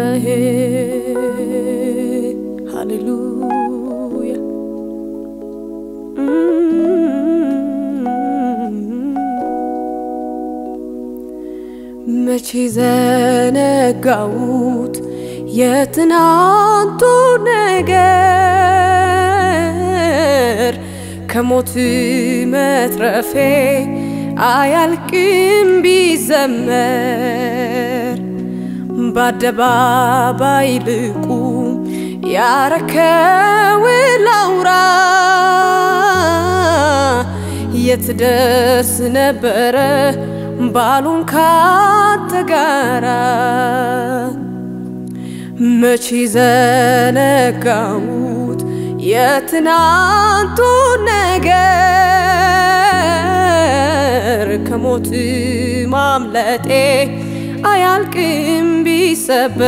እሄ ሃሌሉያ። መቼ ዘነጋውት የትናንቱ ነገር? ከሞት መትረፌ አያልቅም ቢዘመር በአደባባይ ልቁም ያረከው ላውራ። የትደርስ ነበረ ባሉን ካንተ ጋራ? መቼ ዘነጋውት የትናንቱ ነገር? ከሞት ማምለጤ አያልቅም ቢሰበክ።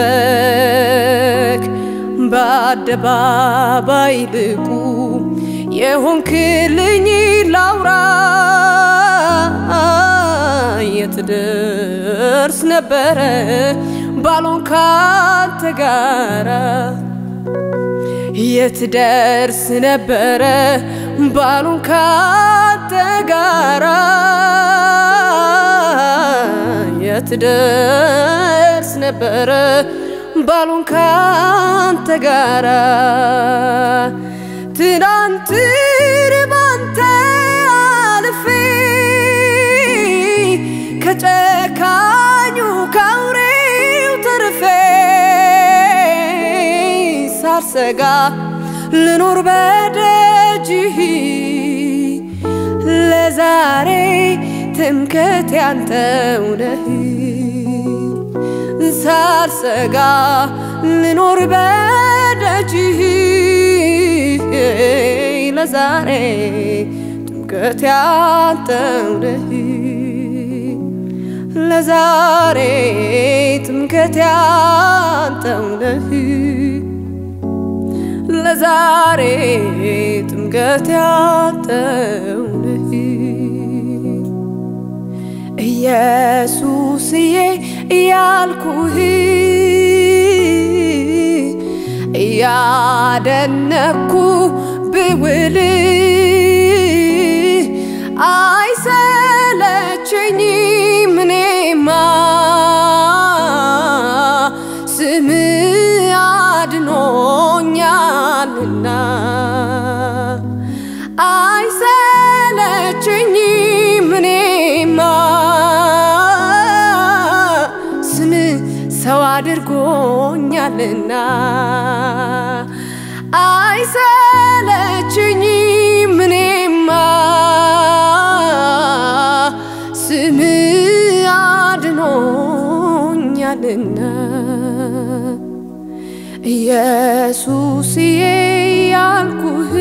በአደባባይ ልቁም የሆንክልኝ ላውራ። የትደርስ ነበረ ባሎን ካንተ ጋራ የትደርስ ነበረ ባሉን ካንተ ጋራ የትደርስ ነበረ ባሉን ካንተ ጋራ። ትናንትን ባንተ አልፌ ከጨካኙ ካውሬው ተርፌ ሳልሰጋ ልኖር በደጅህ ለዛሬ ትምክህቴ አንተው ነህ ሳልሰጋ ልኖር በደጅህ ለዛሬ ትምክህቴ አንተው ነህ ለዛሬ ትምክህቴ አንተው ነህ ለዛሬ ጥምቀት ያንተው ነህ ኢየሱስዬ እያልኩህ እያደነኩ ብውል አድርጎኛልና። አይሰለቸኝም እኔማ። ስም አድኖኛልና። ኢየሱስዬ ያልኩህ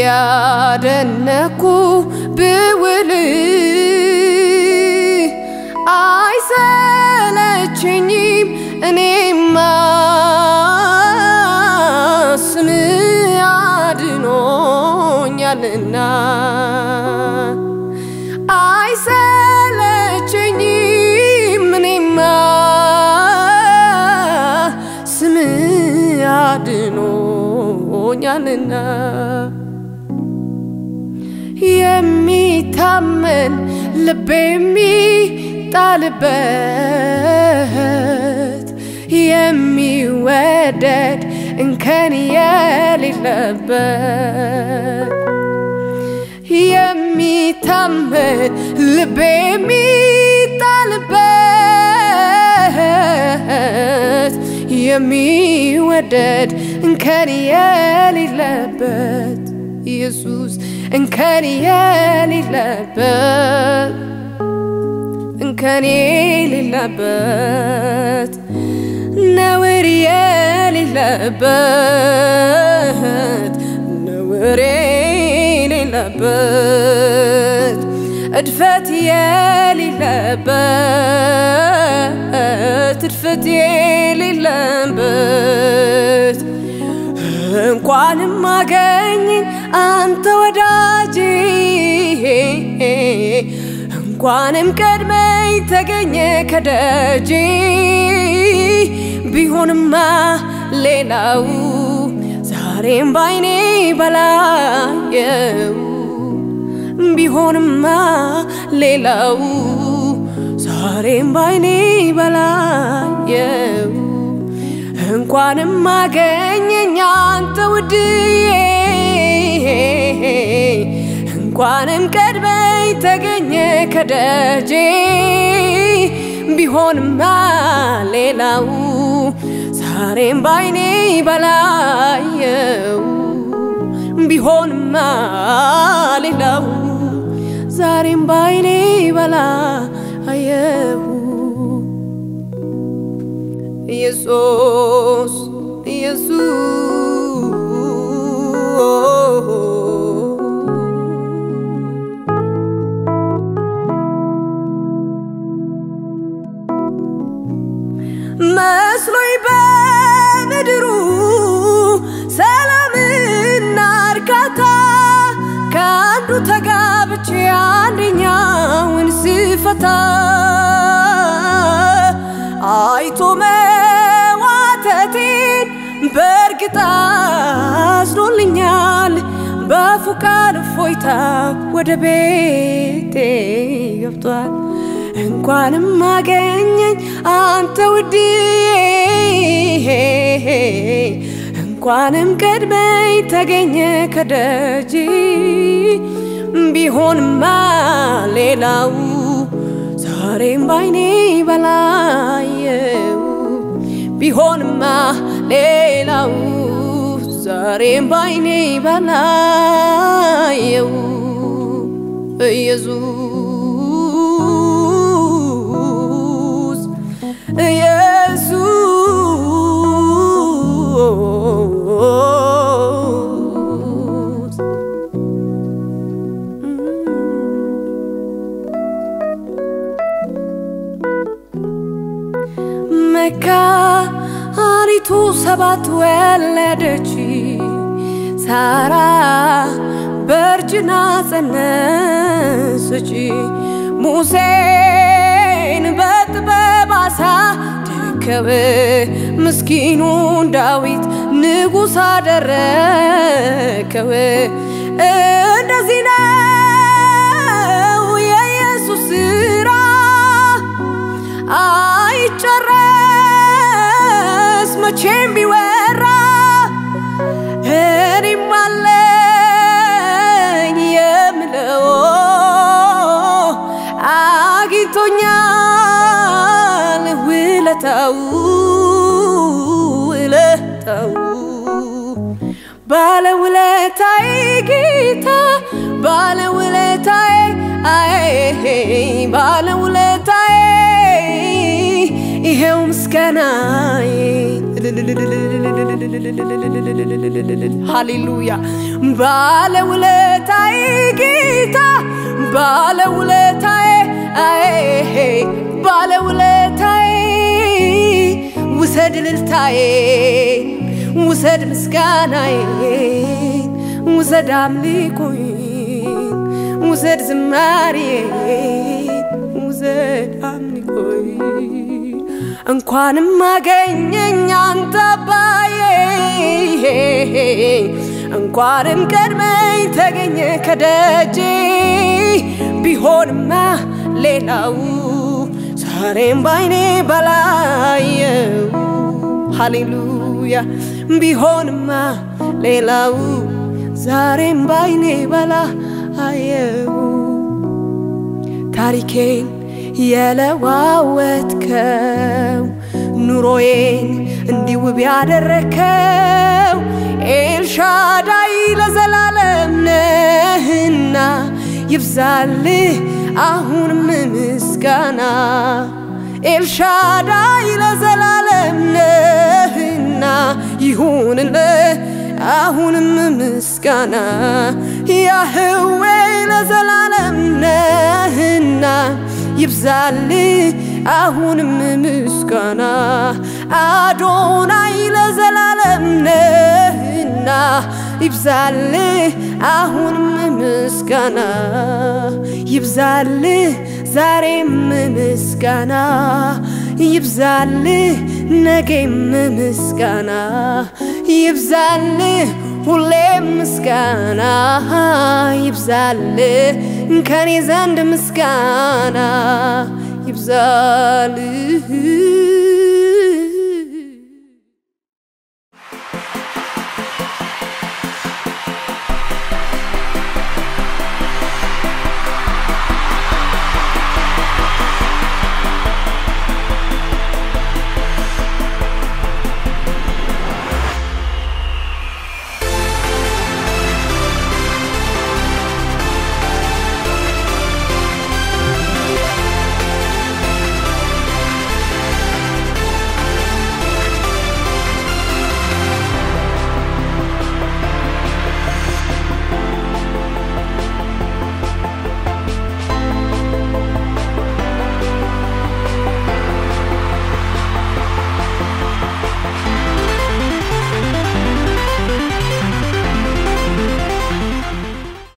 ያደነኩ ብውል አይሰለቸኝም እኔማ ስም አድኖኛልና አይሰለቸኝም እኔማ ስም አድኖኛልና የሚታመን ልብ የሚጣልበት የሚወደድ እንከን የሌለበት የሚታመን ልብ የሚጣልበት የሚወደድ እንከን የሌለበት ኢየሱስ እንከን የሌለበት እንከን የሌለበት ነውር የሌለበት ነውር የሌለበት እድፈት የሌለበት እድፈት የሌለበት እንኳንም አገኝ አንተ ወዳጄ እንኳንም ቀድመኝ ተገኘ ከደጄ ቢሆንማ ሌላው ዛሬም ባይኔ በላየው ቢሆንማ ሌላው ዛሬም ባይኔ በላየው እንኳንም አገኘኝ አንተ ውድዬ። እንኳንም ቀድመኝ ተገኘ ከደጄ። ቢሆንማ ሌላው ዛሬም ባይኔ በላየው ቢሆንማ ሌላው ዛሬም ባይኔ በላየው ኢየሱስ ኢየሱስ አይቶ መዋተቴን በእርግጥ አዝኖልኛል። በፉቃድ እፎይታ ወደ ቤቴ ገብቷል። እንኳንም አገኘኝ አንተ ውድዬ እንኳንም ቀድመኝ ተገኘ ከደጅ ቢሆንማ ሌላው ዛሬም ባይኔ በላየው ቢሆንማ ሌላው ዛሬም ባይኔ በላየው። ኢየሱስ ሰባት ወለደች፣ ሳራ በእርጅና ጸነሰች። ሙሴን በጥበብ አሳደገው፣ ምስኪኑን ዳዊት ንጉሥ አደረገው። እንደዚህ ነው የኢየሱስ ሥራ አይጨረስ መቼም ቢወራ እኔም አለኝ የምለው አግኝቶኛል ውለታው ውለታው ባለውለታዬ ጌታ ባለውለታዬ አይ ባለውለታዬ ይሄው ምስጋናዬ ሃሌሉያ። ባለውለታዬ ጌታ ባለውለታዬ ባለውለታዬ ውሰድ እልልታዬ ውሰድ ምስጋናዬ ውሰድ አምልኮዬ ውሰድ ዝማሬ ውሰድ አምልኮዬ እንኳንም አገኘኝ አንተ አባዬ። እንኳንም ቀድመኝ ተገኘ ከደጄ ቢሆንማ ሌላው ዛሬም ባይኔ በላየው ሃሌሉያ! ቢሆንማ ሌላው ዛሬም ባይኔ በላየው ታሪኬን የለዋወጥከው ኑሮዬን እንዲህ ውብ ያደረከው። ኤልሻዳይ ለዘላለም ነህና ይብዛልህ አሁንም ምስጋና ኤልሻዳይ ለዘላለም ነህና ይሁንልህ አሁንም ምስጋና ያህዌ ነህና ይብዛልህ አሁንም ምስጋና አዶናይ ለዘላለም ነህና ይብዛልህ አሁንም ምስጋና ይብዛልህ ዛሬም ምስጋና ይብዛልህ ነገም ምስጋና ይብዛልህ ሁሌም ምስጋና ይብዛልህ ከኔ ዘንድ ምስጋና ይብዛልህ